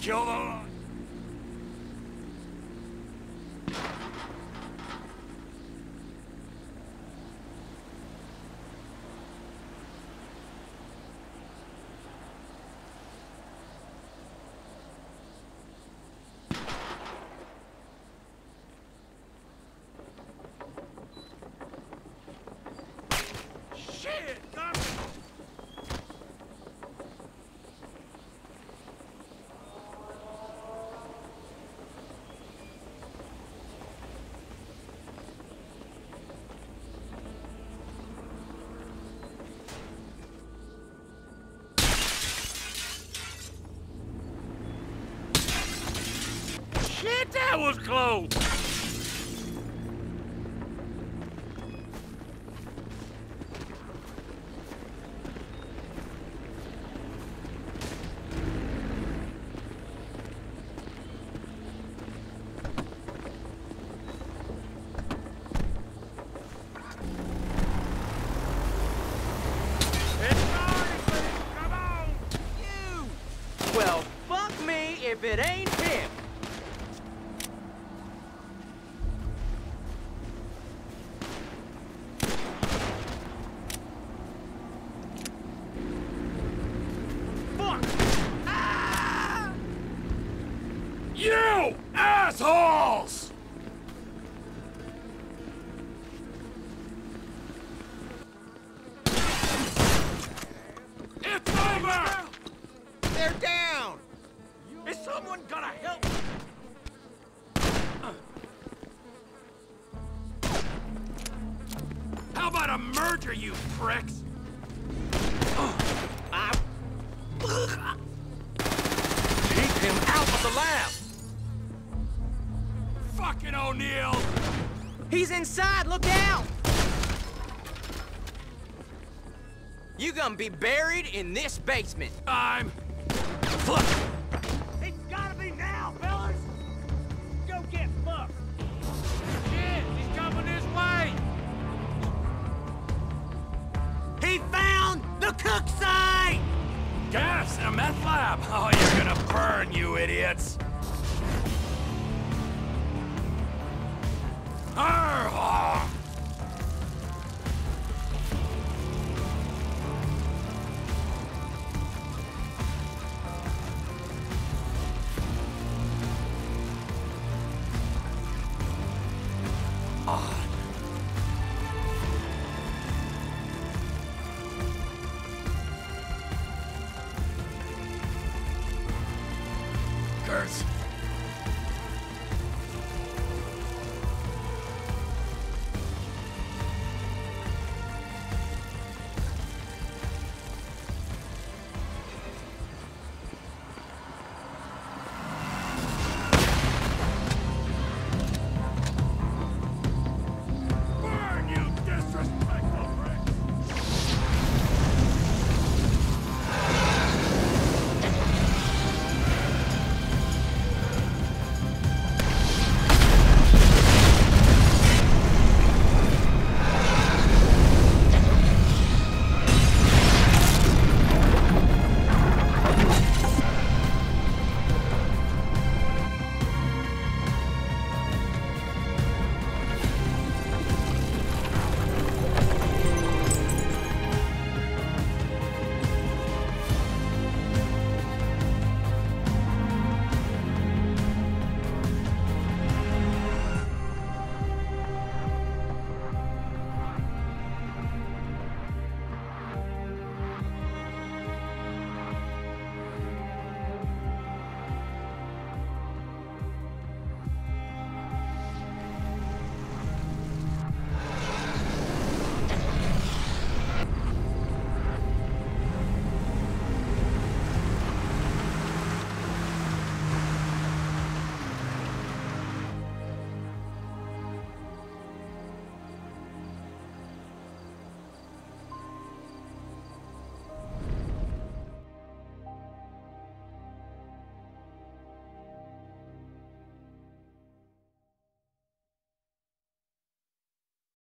kill the... Shit! got me. Shit, that was close! Well, fuck me if it ain't him! You assholes! It's over! They're down! Is someone gonna help? How about a merger, you pricks? Keep him out of the lab! Fucking O'Neil! He's inside, look out! You gonna be buried in this basement. I'm... Fuck! It's gotta be now, fellas! Go get fucked! Shit, he's coming this way! He found the cook site! Gas in a meth lab! Oh, you're gonna burn, you idiots! Kurtz,